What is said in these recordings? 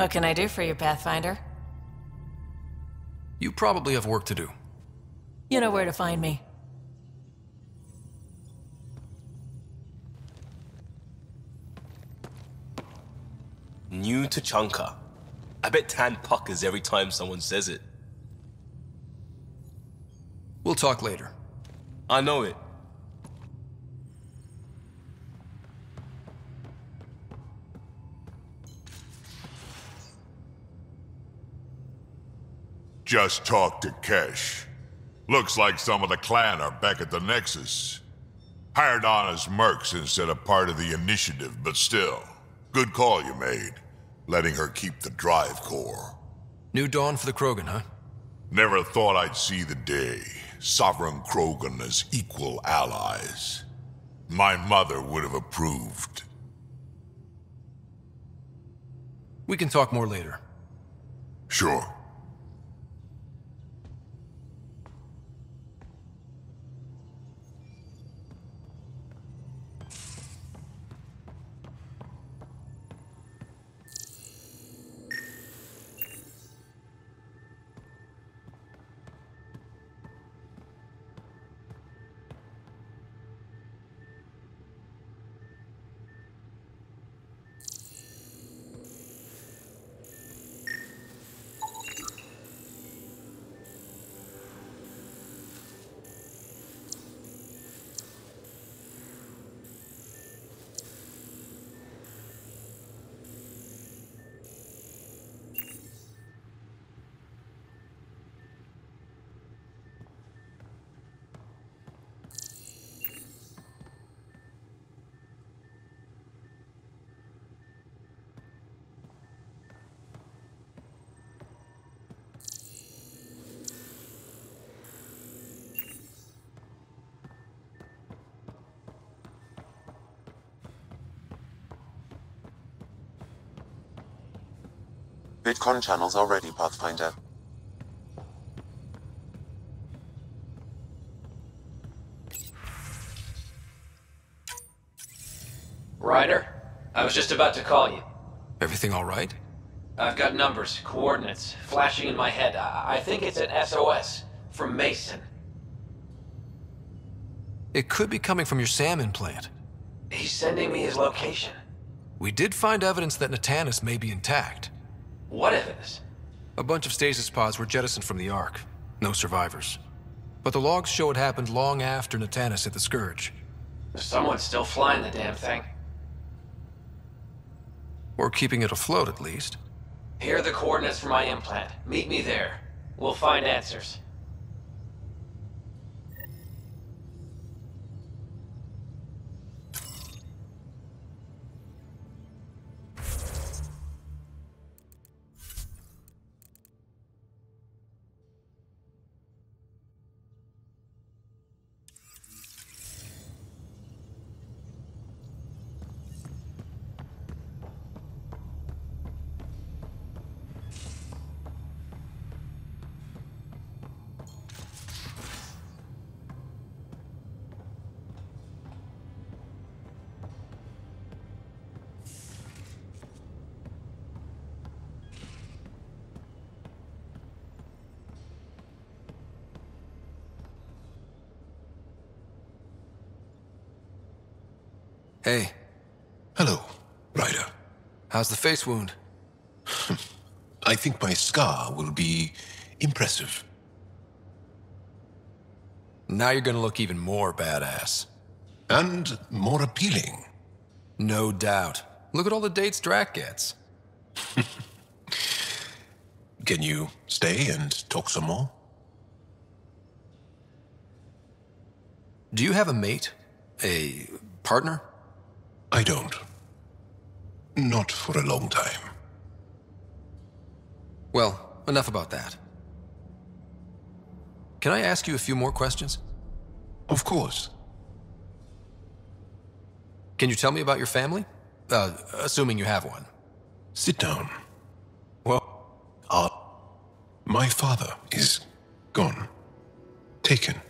What can I do for you, Pathfinder? You probably have work to do. You know where to find me. New Tuchanka. I bet Tann puckers every time someone says it. We'll talk later. I know it. Just talked to Kesh. Looks like some of the clan are back at the Nexus. Hired on as mercs instead of part of the initiative, but still. Good call you made. Letting her keep the drive core. New dawn for the Krogan, huh? Never thought I'd see the day. Sovereign Krogan as equal allies. My mother would have approved. We can talk more later. Sure. VidCon channels are ready, Pathfinder. Ryder, I was just about to call you. Everything all right? I've got numbers, coordinates, flashing in my head. I, I think it's an SOS from Macen. It could be coming from your salmon plant. He's sending me his location. We did find evidence that Natanus may be intact. What evidence? A bunch of stasis pods were jettisoned from the Ark. No survivors. But the logs show it happened long after Natanus hit the Scourge. Someone's still flying the damn thing. Or keeping it afloat, at least. Here are the coordinates for my implant. Meet me there. We'll find answers. Hey, Hello, Ryder. how's the face wound? I think my scar will be impressive. Now you're gonna look even more badass. And more appealing. No doubt. Look at all the dates Drack gets. Can you stay and talk some more? Do you have a mate? A partner? I don't. Not for a long time. Well, enough about that. Can I ask you a few more questions? Of course. Can you tell me about your family? Uh, assuming you have one. Sit down. Well, Uh, my father is gone. Taken.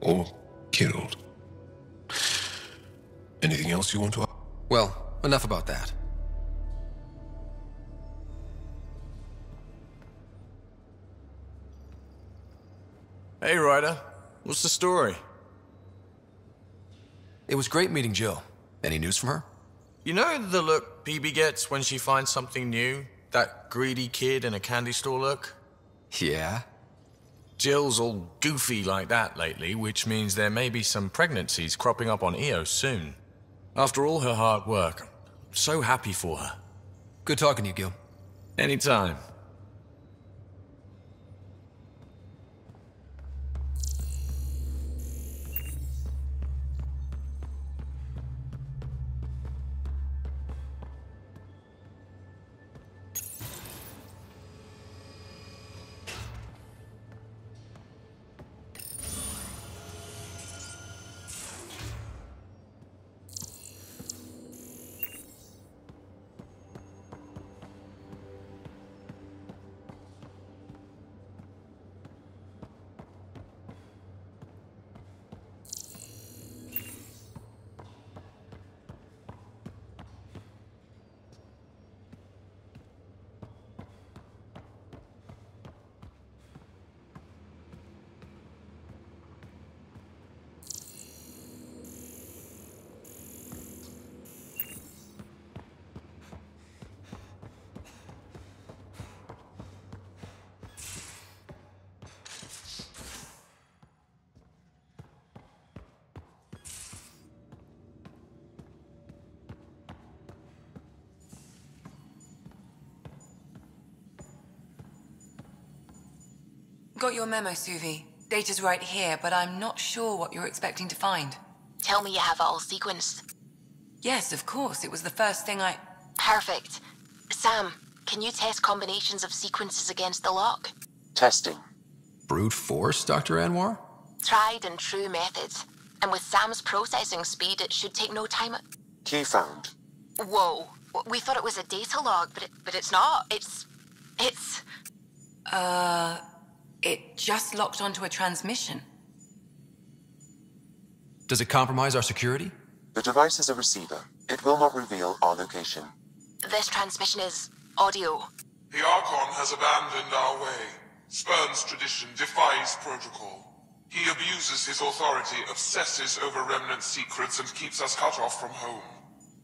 Or killed. Anything else you want to... Well, enough about that. Hey, Ryder. What's the story? It was great meeting Jill. Any news from her? You know the look Peebee gets when she finds something new? That greedy kid in a candy store look? Yeah. Jill's all goofy like that lately, which means there may be some pregnancies cropping up on Eos soon. After all her hard work, so happy for her. Good talking to you, Gil. Anytime. Got your memo, Suvi. Data's right here, but I'm not sure what you're expecting to find. Tell me you have it all sequenced. Yes, of course. It was the first thing I. Perfect. Sam, can you test combinations of sequences against the lock? Testing. Brute force, Dr. Anwar? Tried and true methods. And with Sam's processing speed, it should take no time. Key found. Whoa. We thought it was a data log, but it, but it's not. It's. It's. Uh. It just locked onto a transmission. Does it compromise our security? The device is a receiver. It will not reveal our location. This transmission is audio. The Archon has abandoned our way, spurns tradition, defies protocol. He abuses his authority, obsesses over remnant secrets, and keeps us cut off from home.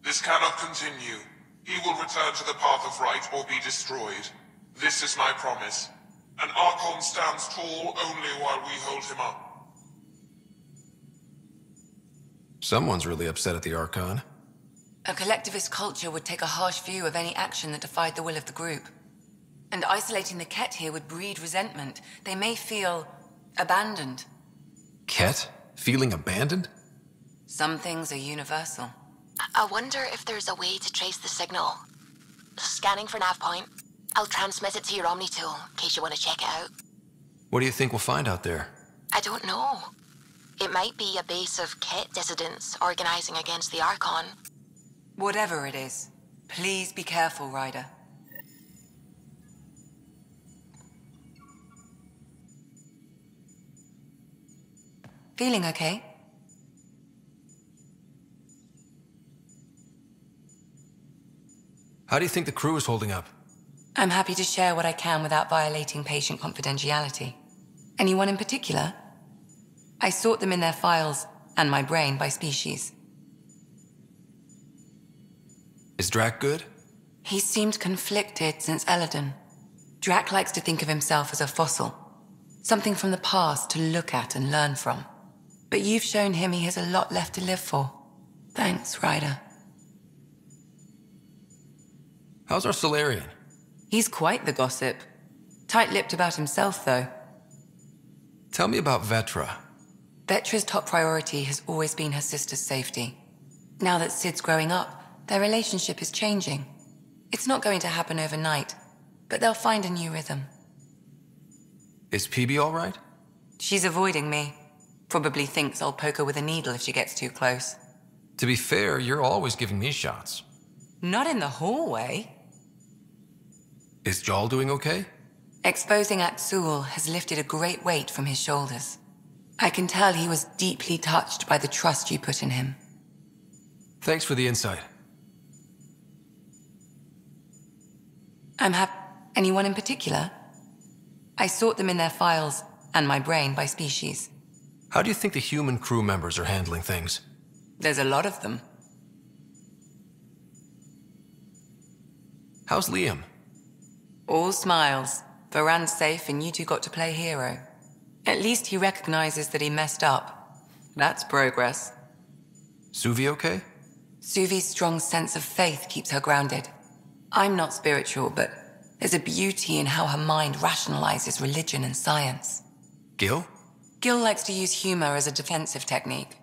This cannot continue. He will return to the path of right or be destroyed. This is my promise. An Archon stands tall only while we hold him up. Someone's really upset at the Archon. A collectivist culture would take a harsh view of any action that defied the will of the group. And isolating the Kett here would breed resentment. They may feel abandoned. Kett? Feeling abandoned? Some things are universal. I wonder if there's a way to trace the signal. Scanning for nav point. I'll transmit it to your Omni tool in case you want to check it out. What do you think we'll find out there? I don't know. It might be a base of Kett dissidents organizing against the Archon. Whatever it is, please be careful, Ryder. Feeling okay? How do you think the crew is holding up? I'm happy to share what I can without violating patient confidentiality. Anyone in particular? I sort them in their files and my brain by species. Is Drack good? He seemed conflicted since Elaaden. Drack likes to think of himself as a fossil, something from the past to look at and learn from. But you've shown him he has a lot left to live for. Thanks, Ryder. How's our Salarian? He's quite the gossip. Tight lipped about himself, though. Tell me about Vetra. Vetra's top priority has always been her sister's safety. Now that Sid's growing up, their relationship is changing. It's not going to happen overnight, but they'll find a new rhythm. Is Peebee all right? She's avoiding me. Probably thinks I'll poke her with a needle if she gets too close. To be fair, you're always giving me shots. Not in the hallway. Is Jaal doing okay? Exposing Akksul has lifted a great weight from his shoulders. I can tell he was deeply touched by the trust you put in him. Thanks for the insight. I'm happy. Anyone in particular? I sort them in their files and my brain by species. How do you think the human crew members are handling things? There's a lot of them. How's Liam? All smiles. Verand's safe and you two got to play hero. At least he recognizes that he messed up. That's progress. Suvi okay? Suvi's strong sense of faith keeps her grounded. I'm not spiritual, but there's a beauty in how her mind rationalizes religion and science. Gil? Gil likes to use humor as a defensive technique.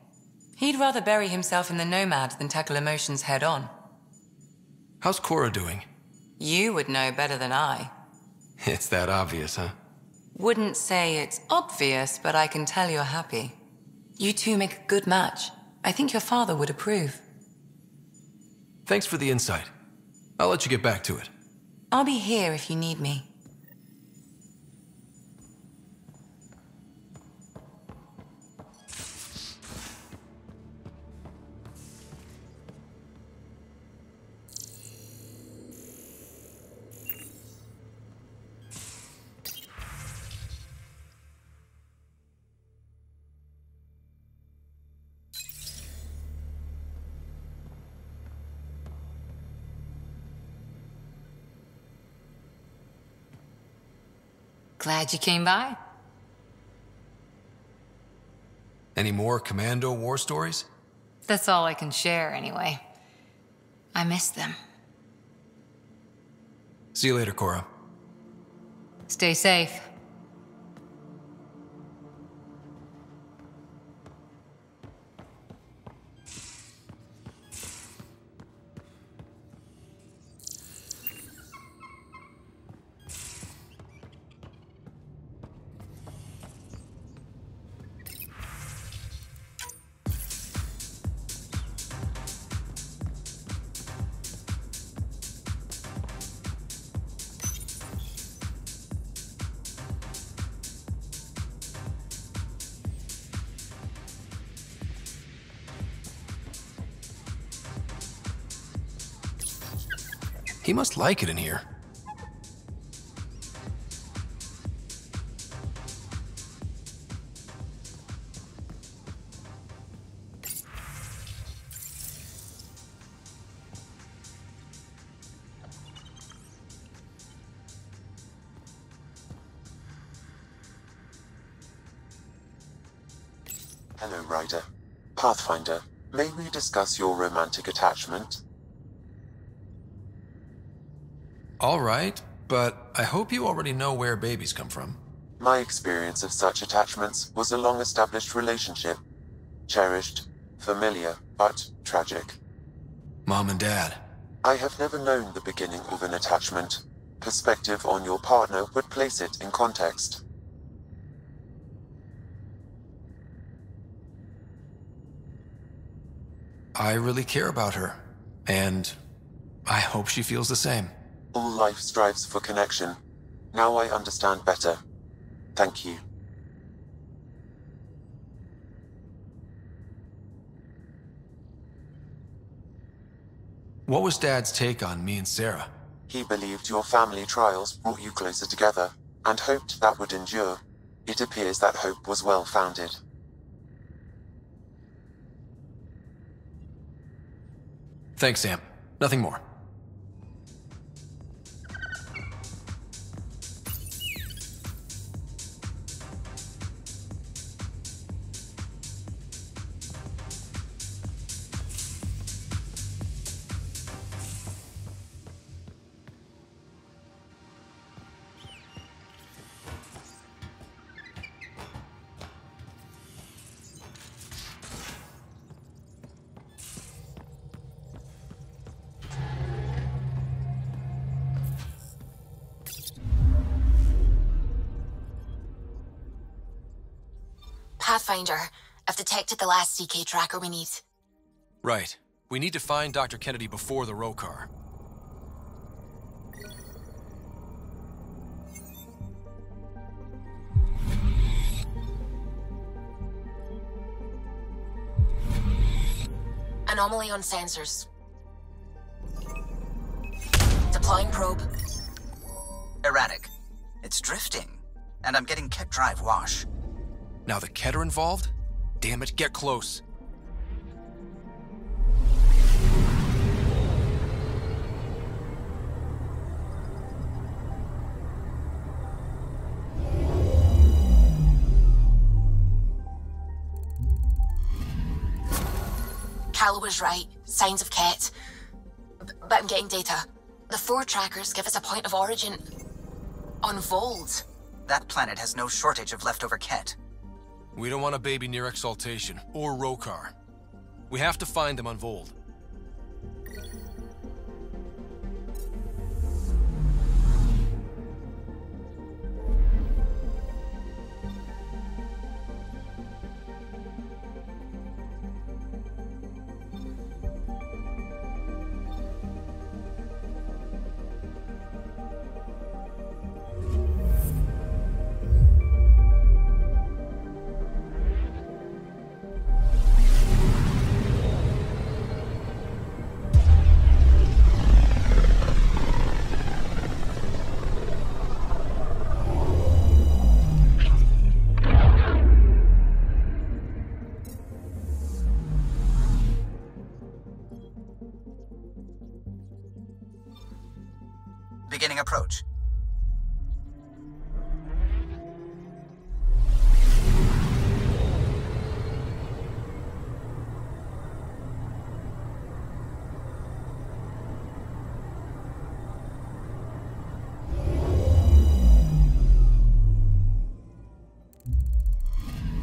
He'd rather bury himself in the Nomad than tackle emotions head on. How's Cora doing? You would know better than I. It's that obvious, huh? Wouldn't say it's obvious, but I can tell you're happy. You two make a good match. I think your father would approve. Thanks for the insight. I'll let you get back to it. I'll be here if you need me. Glad you came by. Any more Commando war stories? That's all I can share, anyway. I miss them. See you later, Cora. Stay safe. He must like it in here. Hello, Ryder. Pathfinder, may we discuss your romantic attachment? All right, but I hope you already know where babies come from. My experience of such attachments was a long established relationship. Cherished, familiar, but tragic. Mom and dad. I have never known the beginning of an attachment. Perspective on your partner would place it in context. I really care about her, and I hope she feels the same. All life strives for connection. Now I understand better. Thank you. What was Dad's take on me and Sara? He believed your family trials brought you closer together, and hoped that would endure. It appears that hope was well founded. Thanks, Sam. Nothing more. Pathfinder, I've detected the last CK tracker we need. Right. We need to find Dr. Kennedy before the Roekaar. Anomaly on sensors. Deploying probe. Erratic. It's drifting, and I'm getting Kett drive wash. Now the Keter involved? Damn it, get close. Cal was right. Signs of Kett. B- but I'm getting data. The four trackers give us a point of origin on Voeld. That planet has no shortage of leftover Kett. We don't want a baby near Exaltation, or Roekaar. We have to find them on Voeld. Approach.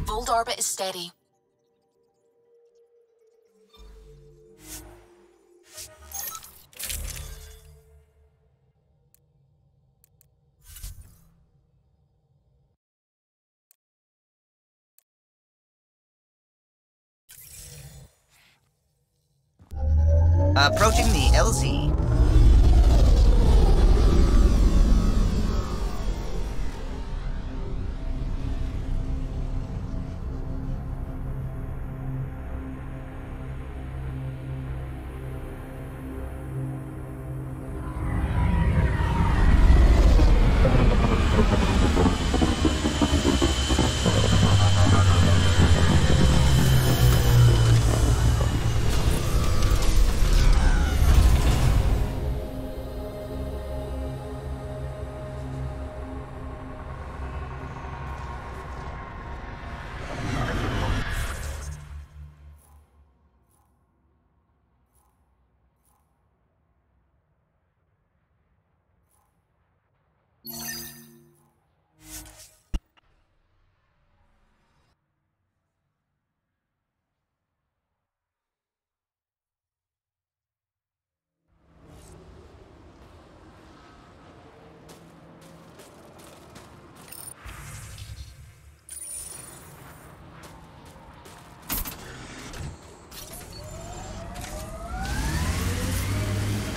Voeld orbit is steady. Uh, Approaching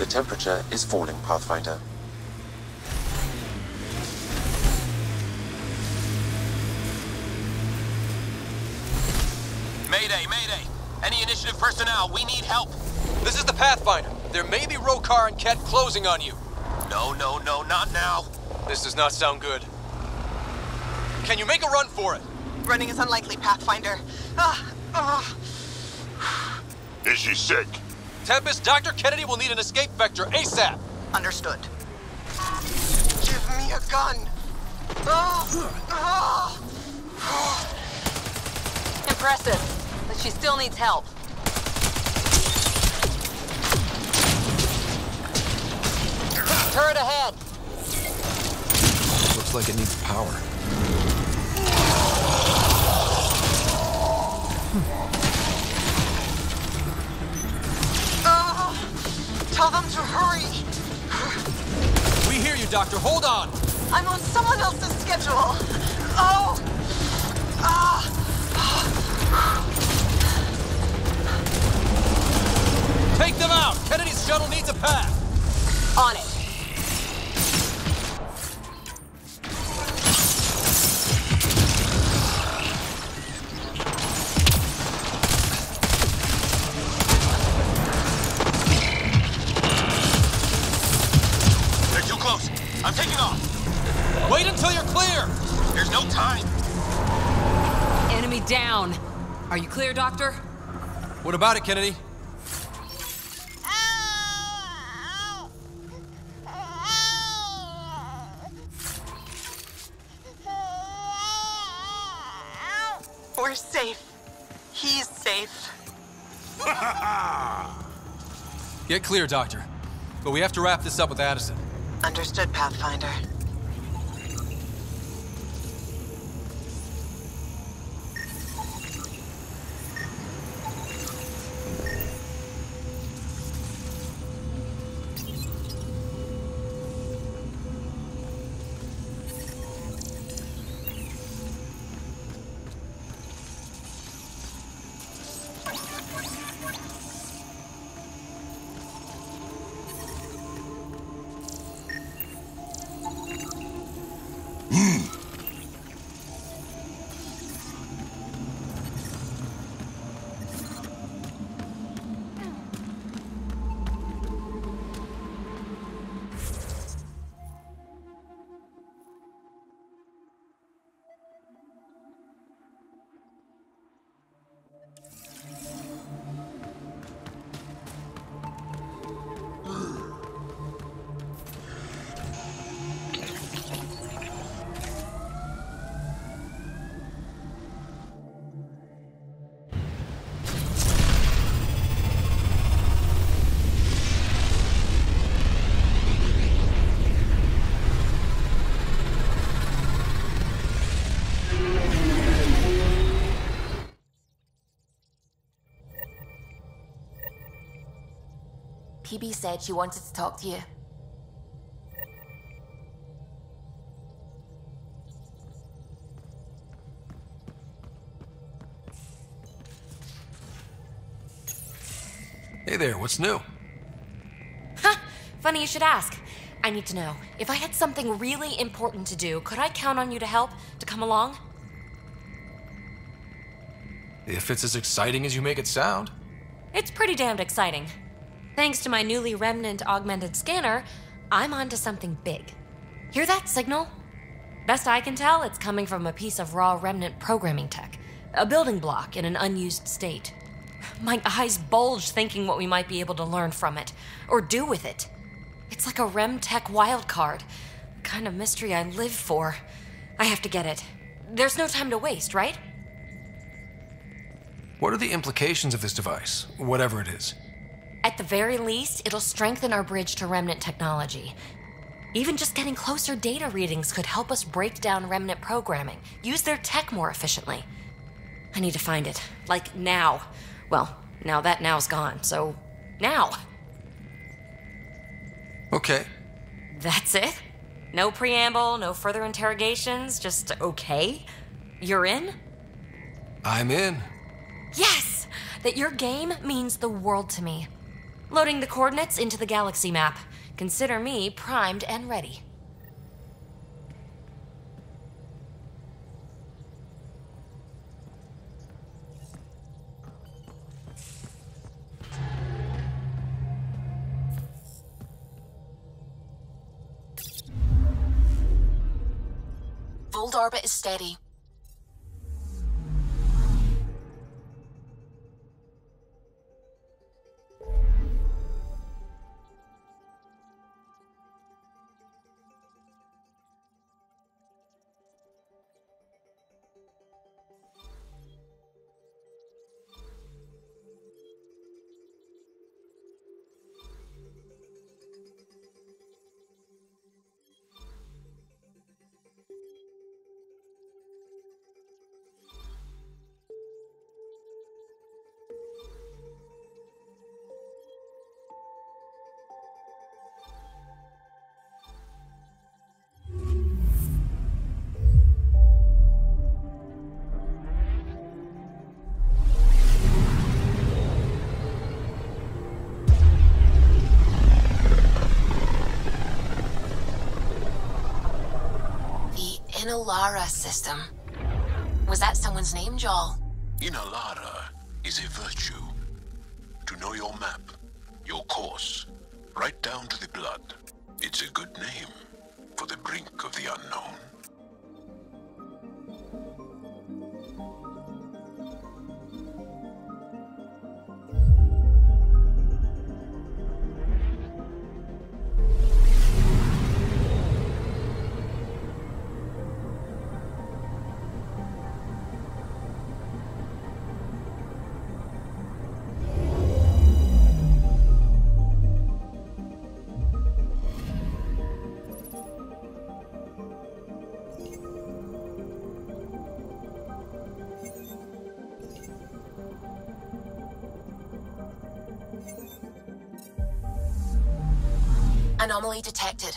The temperature is falling, Pathfinder. Mayday, mayday! Any initiative personnel, we need help! This is the Pathfinder. There may be Roekaar and Kett closing on you. No, no, no, not now. This does not sound good. Can you make a run for it? Running is unlikely, Pathfinder. Ah, ah. Is she sick? Tempest, Dr. Kennedy will need an escape vector ASAP. Understood. Give me a gun. Ah. Impressive, but she still needs help. Turret ahead. Looks like it needs power. Ah. Tell them to hurry. We hear you, Doctor. Hold on. I'm on someone else's schedule. Oh. Ah. Take them out. Kennedy's shuttle needs a path. On it. Doctor? What about it, Kennedy? We're safe. He's safe. Get clear, Doctor. But we have to wrap this up with Addison. Understood, Pathfinder. Peebee said she wanted to talk to you. Hey there, what's new? Huh, funny you should ask. I need to know. If I had something really important to do, could I count on you to help? To come along? If it's as exciting as you make it sound. It's pretty damned exciting. Thanks to my newly remnant augmented scanner, I'm onto something big. Hear that signal? Best I can tell, it's coming from a piece of raw remnant programming tech, a building block in an unused state. My eyes bulge thinking what we might be able to learn from it, or do with it. It's like a Rem Tech wildcard, the kind of mystery I live for. I have to get it. There's no time to waste, right? What are the implications of this device, whatever it is? At the very least, it'll strengthen our bridge to remnant technology. Even just getting closer data readings could help us break down remnant programming, use their tech more efficiently. I need to find it. Like now. Well, now that now's gone, so now. Okay. That's it? No preamble, no further interrogations, just okay? You're in? I'm in. Yes! That your game means the world to me. Loading the coordinates into the galaxy map. Consider me primed and ready. Voeld orbit is steady. Inalara system. Was that someone's name, Jaal? Inalara is a virtue. To know your map, your course, right down to the blood. It's a good name for the brink of the unknown. Detected.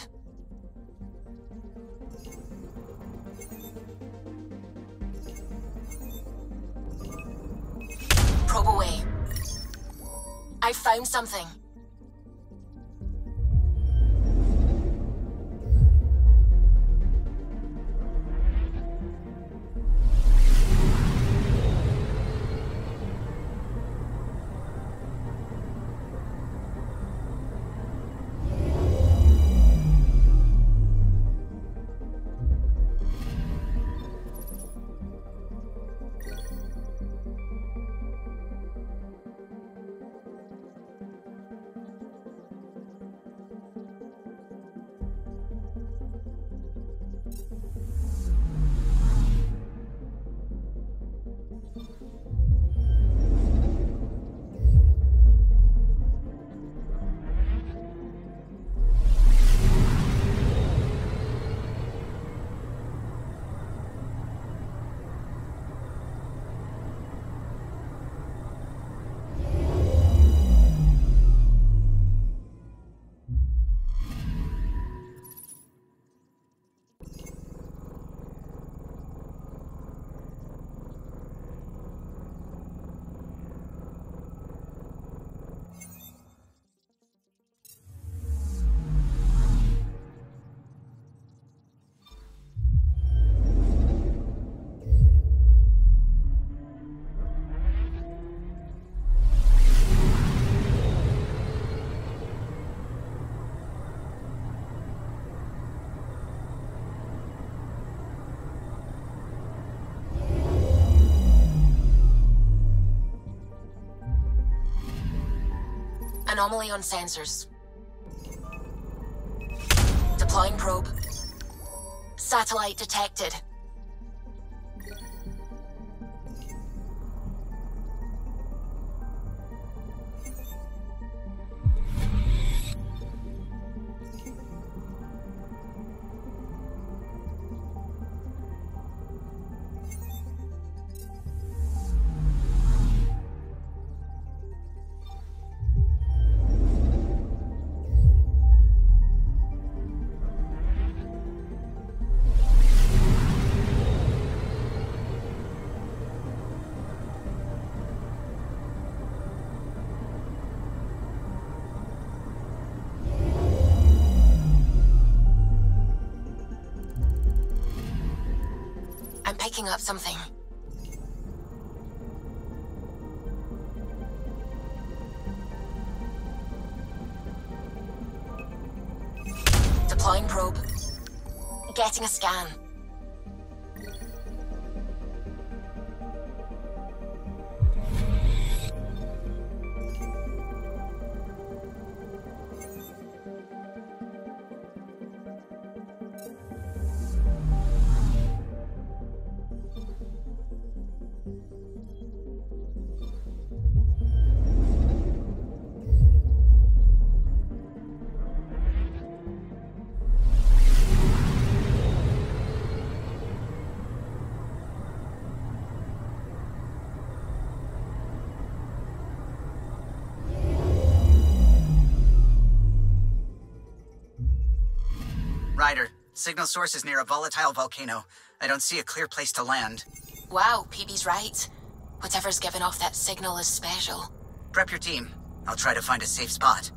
Probe away. I found something. Anomaly on sensors. Deploying probe. Satellite detected. Picking up something. Deploying probe. Getting a scan. Signal source is near a volatile volcano. I don't see a clear place to land. Wow, Peebee's right. Whatever's giving off that signal is special. Prep your team. I'll try to find a safe spot.